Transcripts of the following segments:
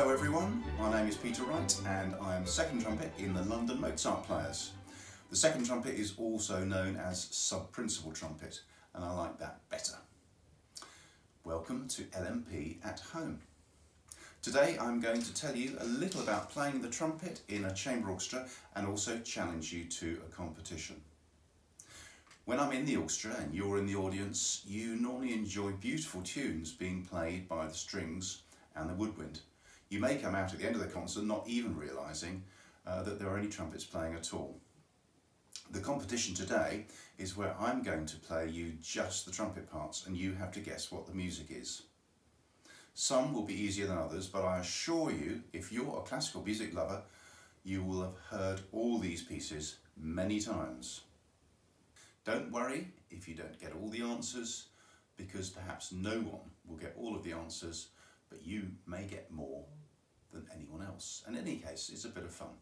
Hello everyone, my name is Peter Wright and I am second trumpet in the London Mozart Players. The second trumpet is also known as sub-principal trumpet and I like that better. Welcome to LMP at Home. Today I'm going to tell you a little about playing the trumpet in a chamber orchestra and also challenge you to a competition. When I'm in the orchestra and you're in the audience, you normally enjoy beautiful tunes being played by the strings and the woodwind. You may come out at the end of the concert not even realising uh, that there are any trumpets playing at all. The competition today is where I'm going to play you just the trumpet parts and you have to guess what the music is. Some will be easier than others, but I assure you, if you're a classical music lover, you will have heard all these pieces many times. Don't worry if you don't get all the answers, because perhaps no one will get all of the answers, but you may get more than anyone else. And in any case, it's a bit of fun.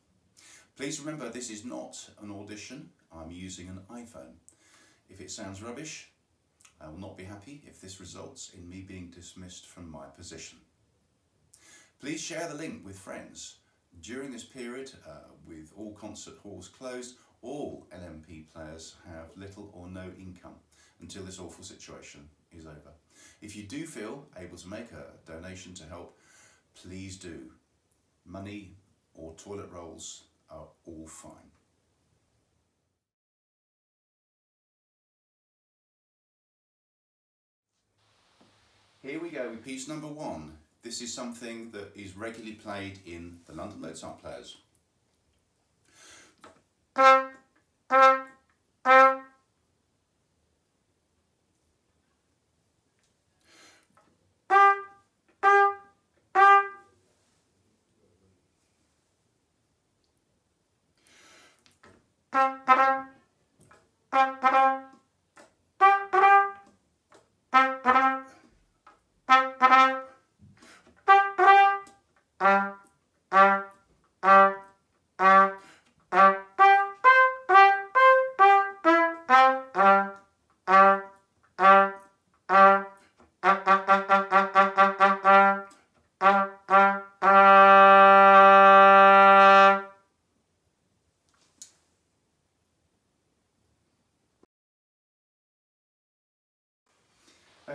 Please remember this is not an audition, I'm using an iPhone. If it sounds rubbish, I will not be happy if this results in me being dismissed from my position. Please share the link with friends. During this period, uh, with all concert halls closed, all LMP players have little or no income until this awful situation is over. If you do feel able to make a donation to help, please do. Money or toilet rolls are all fine. Here we go with piece number one. This is something that is regularly played in the London Mozart Players.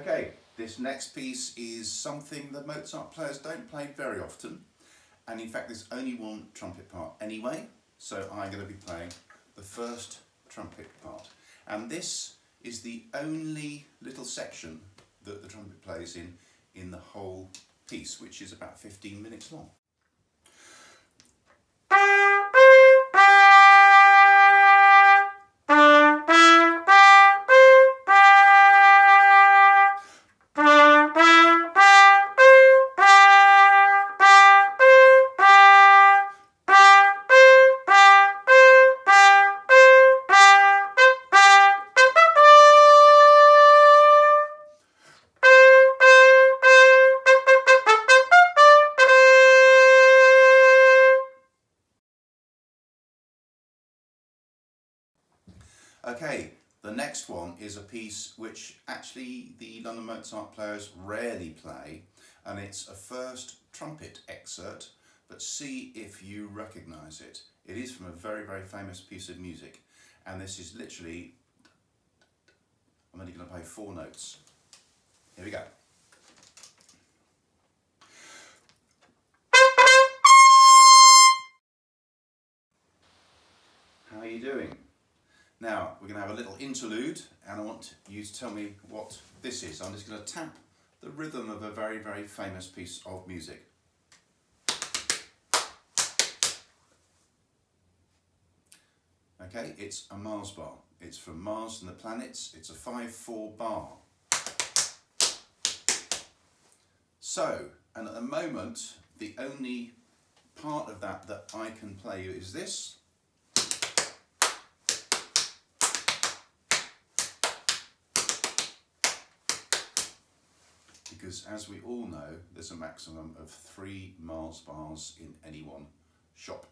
Okay, this next piece is something that Mozart players don't play very often. And in fact, there's only one trumpet part anyway. So I'm going to be playing the first trumpet part. And this is the only little section that the trumpet plays in, in the whole piece, which is about 15 minutes long. Is a piece which actually the London Mozart players rarely play and it's a first trumpet excerpt but see if you recognise it. It is from a very very famous piece of music and this is literally, I'm only going to play four notes. Here we go. How are you doing? Now, we're going to have a little interlude and I want you to tell me what this is. I'm just going to tap the rhythm of a very, very famous piece of music. Okay, it's a Mars bar. It's from Mars and the Planets. It's a 5-4 bar. So, and at the moment, the only part of that that I can play you is this. Because as we all know, there's a maximum of three Mars bars in any one shop.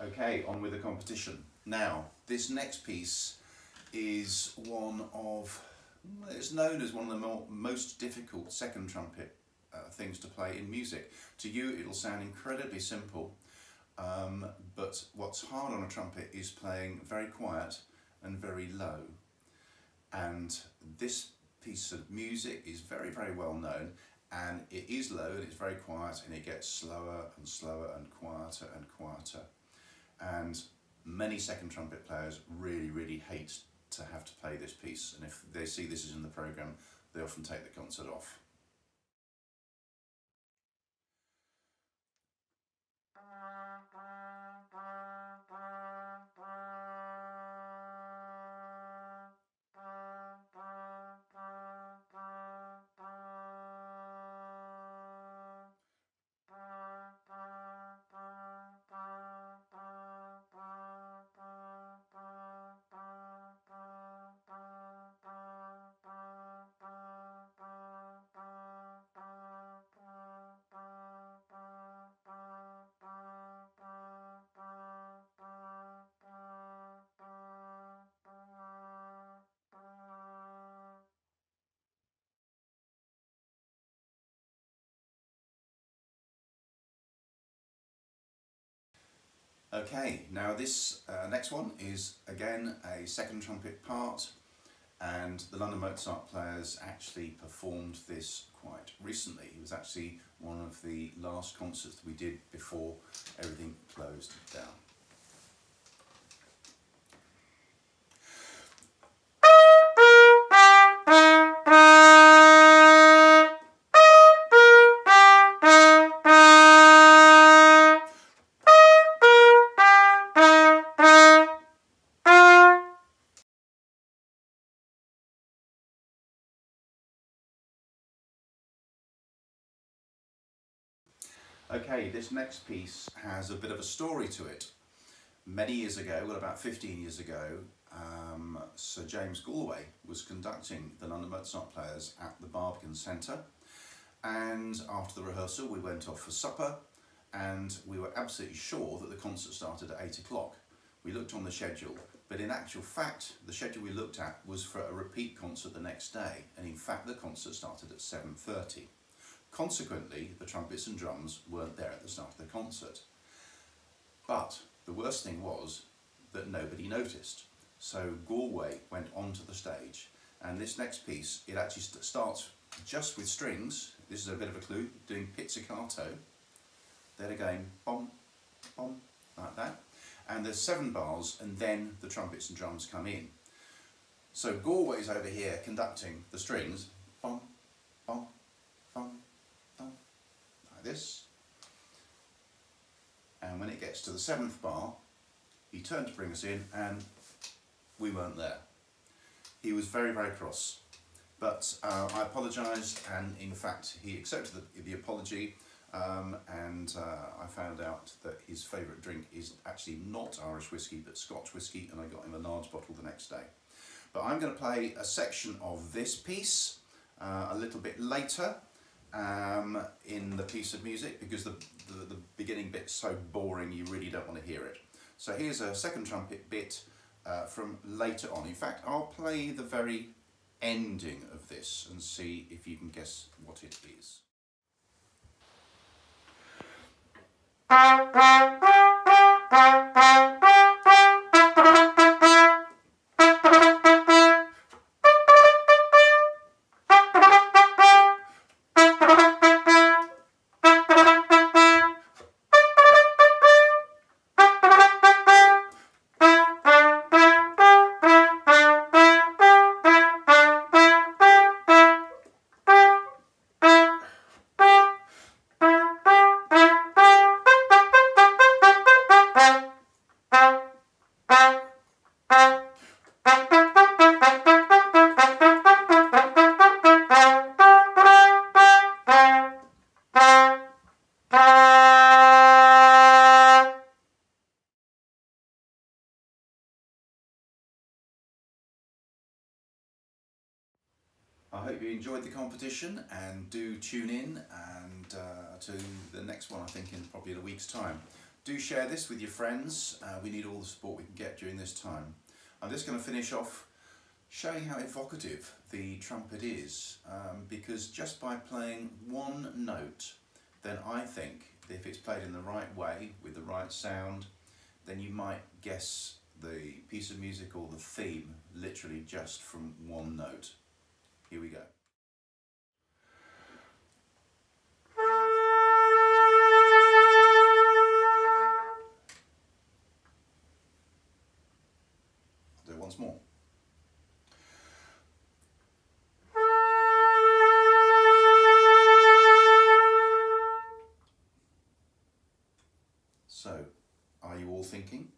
Okay, on with the competition. Now, this next piece is one of it's known as one of the more, most difficult second trumpet uh, things to play in music. To you it'll sound incredibly simple, um, but what's hard on a trumpet is playing very quiet and very low. And this piece of music is very, very well known and it is low and it's very quiet and it gets slower and slower and quieter and quieter. And many second trumpet players really, really hate to have to play this piece and if they see this is in the program, they often take the concert off. Okay, now this uh, next one is again a second trumpet part and the London Mozart players actually performed this quite recently. It was actually one of the last concerts that we did before everything Okay, this next piece has a bit of a story to it. Many years ago, well about 15 years ago, um, Sir James Galway was conducting the London Mozart Players at the Barbican Centre and after the rehearsal we went off for supper and we were absolutely sure that the concert started at 8 o'clock. We looked on the schedule but in actual fact the schedule we looked at was for a repeat concert the next day and in fact the concert started at 7.30. Consequently, the trumpets and drums weren't there at the start of the concert. But the worst thing was that nobody noticed. So Galway went onto the stage and this next piece, it actually st starts just with strings. This is a bit of a clue, doing pizzicato. Then again, bom, bom, like that. And there's seven bars and then the trumpets and drums come in. So Galway's over here conducting the strings, bom, bom, like this. And when it gets to the seventh bar, he turned to bring us in and we weren't there. He was very, very cross. But uh, I apologised and in fact he accepted the, the apology um, and uh, I found out that his favourite drink is actually not Irish whiskey but Scotch whiskey and I got him a large bottle the next day. But I'm going to play a section of this piece uh, a little bit later um, in the piece of music because the, the, the beginning bit's so boring you really don't want to hear it. So here's a second trumpet bit uh, from later on. In fact, I'll play the very ending of this and see if you can guess what it is. enjoyed the competition and do tune in and uh, to the next one I think in probably a week's time. Do share this with your friends. Uh, we need all the support we can get during this time. I'm just going to finish off showing how evocative the trumpet is um, because just by playing one note then I think if it's played in the right way with the right sound then you might guess the piece of music or the theme literally just from one note. Here we go. Thinking?